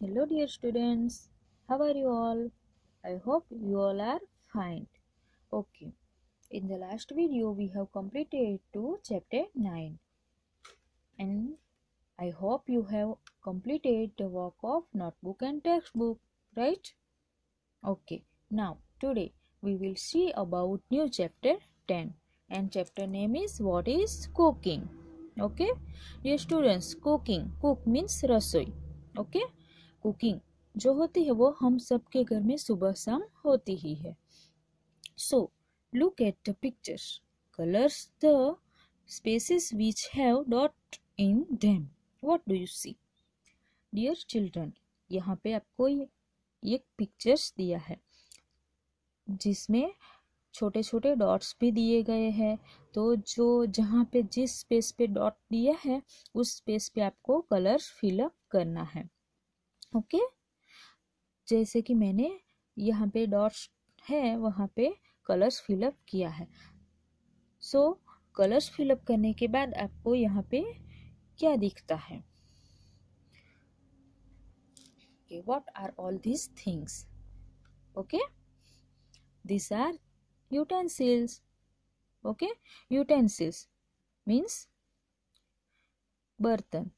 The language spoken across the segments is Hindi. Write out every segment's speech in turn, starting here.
hello dear students. How are you all? I hope you all are fine. Okay. In the last video we have completed to chapter 9 and i hope you have completed the work of notebook and textbook right? Okay. Now today we will see about new chapter 10 and chapter name is what is cooking. Okay? Dear students cooking. Cook means rasoi. Okay? Cooking, जो होती है वो हम सबके घर में सुबह शाम होती ही है। So look at the pictures colours the species which have dot in them what do you see dear children यहाँ पे आपको एक पिक्चर्स दिया है, जिसमें छोटे छोटे डॉट्स भी दिए गए हैं। तो जो, जहाँ पे जिस स्पेस पे डॉट दिया है, उस स्पेस पे आपको कलर्स फिलअप करना है। ओके? जैसे कि मैंने यहाँ पे डॉट्स है, वहाँ पे कलर्स फिलअप किया है। सो कलर्स फिलअप करने के बाद आपको यहाँ पे क्या दिखता है? What are all these things? Okay? These are utensils. Okay? Utensils means बर्तन,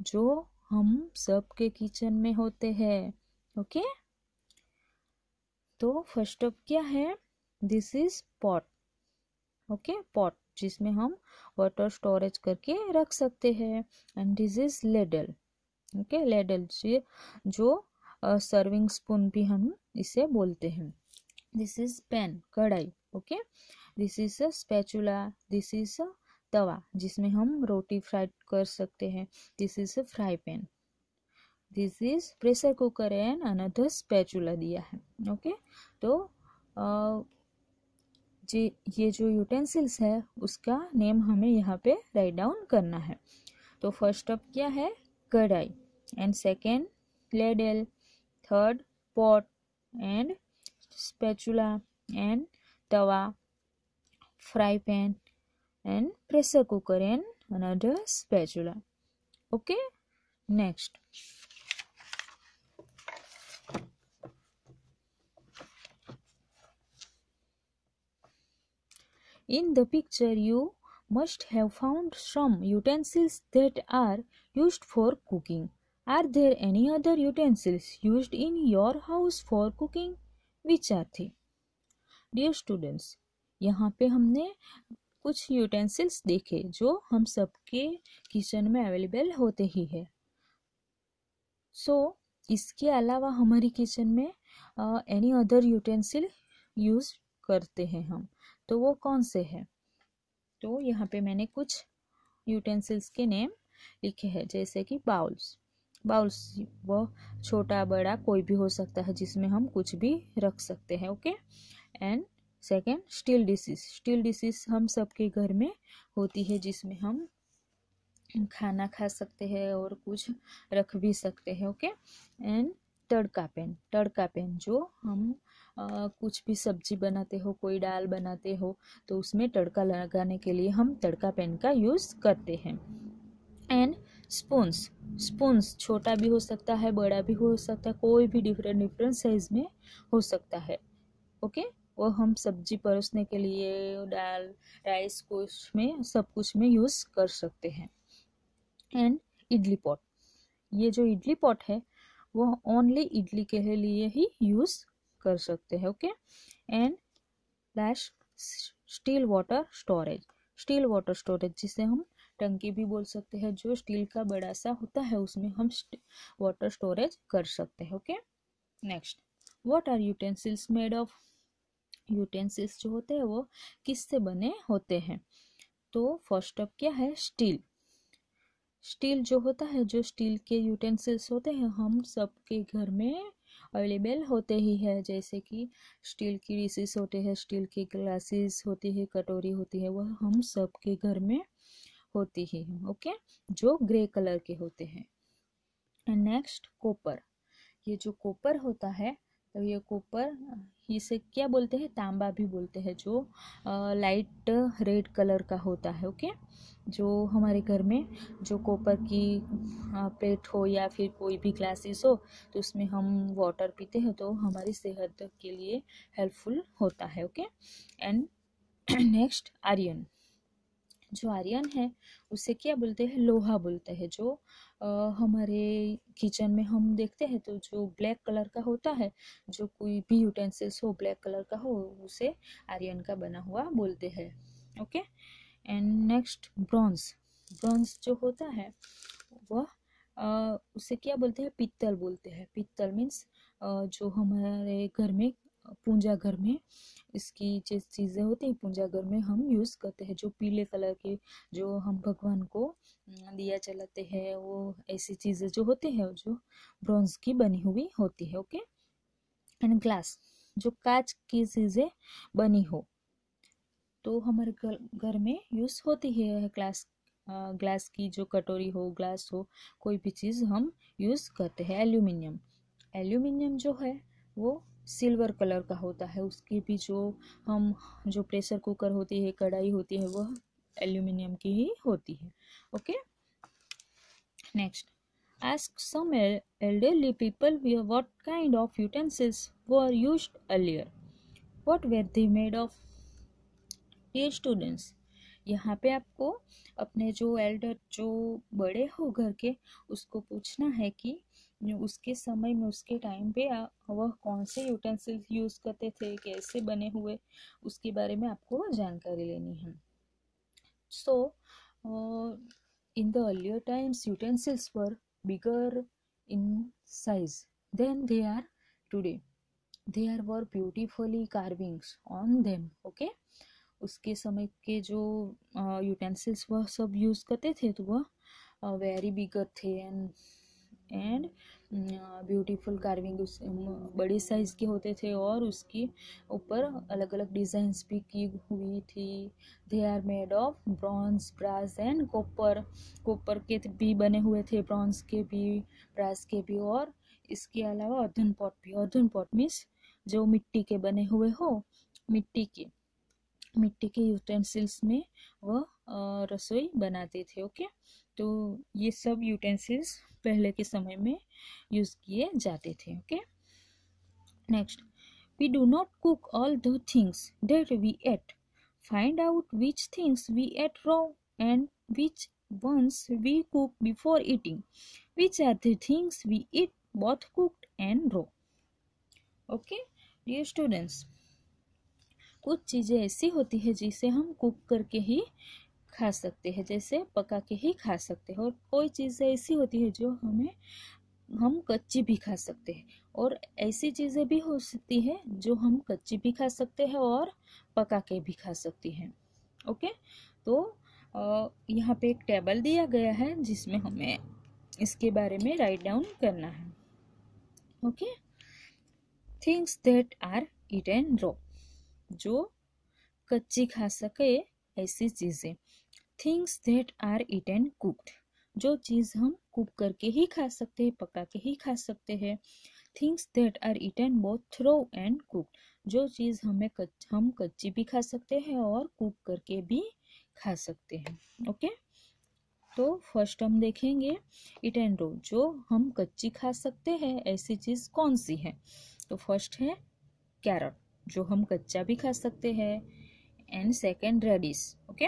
जो हम सबके किचन में होते हैं ओके तो फ़र्स्ट ऑफ़ क्या है? This is pot okay pot जिसमें हम वाटर स्टोरेज करके रख सकते हैं and this is ladle okay ladle जो सर्विंग स्पून भी हम इसे बोलते हैं। This is pan kadhai okay this is a spatula this is a tawa जिसमें हम रोटी फ्राई कर सकते हैं। This is a fry pan this is pressure cooker and another spatula दिया है। ओके तो जी, ये जो यूटेंसिल्स है, उसका नेम हमें यहाँ पे राइट डाउन करना है। तो फ़र्स्ट अप क्या है? Kadhai. And second ladle third pot and spatula and tawa fry pan and pressure cooker and another spatula okay next in the picture you must have found some utensils that are used for cooking are there any other utensils used in your house for cooking which are they dear students यहाँ पे हमने कुछ यूटेंसिल्स देखे जो हम सबके किचन में अवेलेबल होते ही है। सो so, इसके अलावा हमारी किचन में एनी अदर यूटेंसिल यूज़ करते हैं हम। तो वो कौन से हैं? तो यहाँ पे मैंने कुछ यूटेंसिल्स के नेम लिखे हैं जैसे कि बाउल्स बाउल्स वो छोटा बड़ा कोई भी हो सकता है जिसमें हम कुछ भी रख सकते हैं okay and second steel dishes steel dishes हम सबके घर में होती है जिसमें हम खाना खा सकते हैं और कुछ रख भी सकते हैं okay and tadka pan tadka pan जो हम आ, कुछ भी सब्ज़ी बनाते हो कोई दाल बनाते हो तो उसमें तड़का लगाने के लिए हम तड़का पेन का यूज़ करते हैं। एंड स्पून्स स्पून्स छोटा भी हो सकता है बड़ा भी हो सकता है कोई भी डिफरेंट डिफरेंट साइज़ में हो सकता है ओके okay? वो हम सब्ज़ी परोसने के लिए, दाल राइस कुछ में, सब कुछ में यूज़ कर सकते हैं। And idli pot. ये जो इडली पॉट है, वो ओनली इडली के लिए ही यूज़ कर सकते हैं okay and last steel water storage steel water storage जिसे हम टंकी भी बोल सकते हैं, जो स्टील का बड़ा सा होता है, उसमें हम वाटर स्टोरेज कर सकते हैं okay next what are utensils made of utensils जो होते हैं वो किससे बने होते हैं? तो फ़र्स्ट अप क्या है? स्टील। स्टील जो होता है, जो स्टील के यूटेंसिल्स होते हैं, हम सबके घर में अवेलेबल होते ही है। जैसे कि स्टील की डिशेस होते हैं, स्टील की ग्लासेस होती है, कटोरी होती है, वह हम सबके घर में होती ही है ओके जो ग्रे कलर के होते हैं। नेक्स्ट कोपर ये जो कोपर होता है तो ये कॉपर इसे क्या बोलते हैं? तांबा भी बोलते हैं, जो लाइट रेड कलर का होता है ओके जो हमारे घर में, जो कॉपर की प्लेट हो या फिर कोई भी ग्लासेस हो तो उसमें हम वाटर पीते हैं तो हमारी सेहत के लिए हेल्पफुल होता है ओके एंड नेक्स्ट आर्यन जो आर्यन है उसे क्या बोलते हैं? लोहा बोलते हैं जो आ, हमारे किचन में हम देखते हैं तो जो ब्लैक कलर का होता है जो कोई भी यूटेंसिल्स हो ब्लैक कलर का हो उसे आर्यन का बना हुआ बोलते हैं okay? And next bronze bronze जो होता है वह उसे क्या बोलते हैं? पित्तल बोलते हैं। पित्तल मीन्स जो हमारे घर में पूंजा घर में। इसकी जो चीज़ें होती हैं पूंजा घर में हम यूज़ करते हैं। जो पीले कलर के, जो हम भगवान को दिया चलाते हैं, वो ऐसी चीज़ें जो होती है, जो ब्रॉन्ज की बनी हुई होती है ओके एंड ग्लास जो कांच की चीज़ें बनी हो। तो हमारे घर में यूज़ होती है ग्लास ग्लास की जो कटोरी हो ग्लास हो, कोई भी चीज़ हम यूज़ करते हैं एल्यूमिनियम एल्यूमिनियम जो है, वो सिल्वर कलर का होता है। उसकी भी जो हम, जो प्रेशर कुकर होती है, कढ़ाई होती है, वह एल्यूमिनियम की ही होती है। Okay? Next ask some elderly people what kind of utensils were used earlier? What were they made of? Dear students, यहाँ पे आपको अपने जो एल्डर जो बड़े हो घर के, उसको पूछना है कि उसके समय में, उसके टाइम पे वह कौन से यूटेंसिल्स यूज़ करते थे, कैसे बने हुए, उसके बारे में आपको जानकारी लेनी है। So in the earlier times utensils were bigger in size than they are today are were beautifully carvings on them okay उसके समय के जो यूटेंसिल्स वह सब यूज़ करते थे तो वह वेरी बिगर थे एंड एंड ब्यूटीफुल कार्विंग उस बड़ी साइज़ के होते थे और उसकी ऊपर अलग अलग डिज़ाइंस भी की हुई थी। They are made of bronze brass and copper copper के भी बने हुए थे ब्रॉन्ज के भी ब्रास के भी और इसके अलावा अर्धन पॉट भी। अर्धन पॉट मीन्स जो मिट्टी के बने हुए हो, मिट्टी के मिट्टी के यूटेंसिल्स में वह रसोई बनाते थे ओके तो ये सब यूटेंसिल्स पहले के समय में यूज़ किए जाते थे okay next we do not cook all the things that we eat find out which things we eat raw and which ones we cook before eating which are the things we eat both cooked and raw? Okay? Dear students, कुछ चीज़ें ऐसी होती है जिसे हम कुक करके ही खा सकते हैं, जैसे पका के ही खा सकते हैं। और कोई चीज़ें ऐसी होती है जो हमें, हम कच्ची भी खा सकते हैं। और ऐसी चीज़ें भी हो सकती है जो हम कच्ची भी खा सकते हैं और पका के भी खा सकती हैं। ओके? तो यहाँ पे एक टेबल दिया गया है जिसमें हमें इसके बारे में राइट डाउन करना है। Okay? Things that are eat and raw जो कच्ची खा सके ऐसी चीज़ें। Things that are eaten cooked जो चीज़ हम कुक करके ही खा सकते हैं, पका के ही खा सकते हैं। Things that are eaten both raw and cook जो चीज़ हमें कच, हम कच्ची भी खा सकते हैं और कुक करके भी खा सकते हैं। ओके? तो फ़र्स्ट हम देखेंगे इट एंड रो जो हम कच्ची खा सकते हैं, ऐसी चीज़ कौन सी है? तो फ़र्स्ट है कैरट जो हम कच्चा भी खा सकते हैं। एंड सेकेंड रेडिस ओके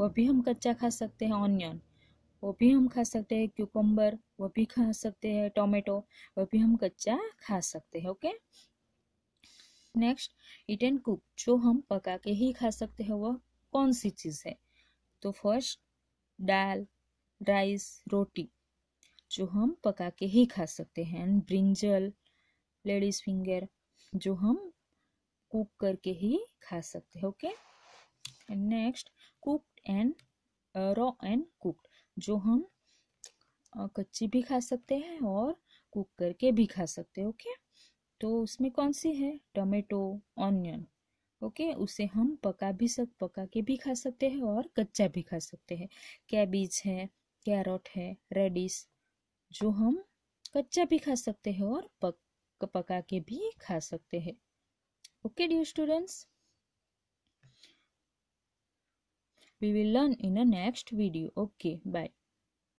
वो भी हम कच्चा खा सकते हैं ऑनियन वो भी हम खा सकते हैं क्यूकम्बर वो भी खा सकते हैं टोमेटो वो भी हम कच्चा खा सकते हैं okay next eat and cook जो हम पका के ही खा सकते हैं वह कौन सी चीज़ है? तो फ़र्स्ट दाल राइस रोटी, जो हम पका के ही खा सकते हैं. एंड ब्रिंजल लेडीज़ फिंगर जो हम कुक करके ही खा सकते हैं okay next cooked and raw and cooked जो हम कच्ची भी खा सकते हैं और कुक करके भी खा सकते हैं ओके तो उसमें कौन सी है? टमाटो ऑनियन ओके उसे हम पका भी सक, पका के भी खा सकते हैं और कच्चा भी खा सकते हैं। कैबेज है कैरोट है रेडिस जो हम कच्चा भी खा सकते हैं और पक, पका के भी खा सकते हैं। okay dear students. We will learn in the next video. Okay bye.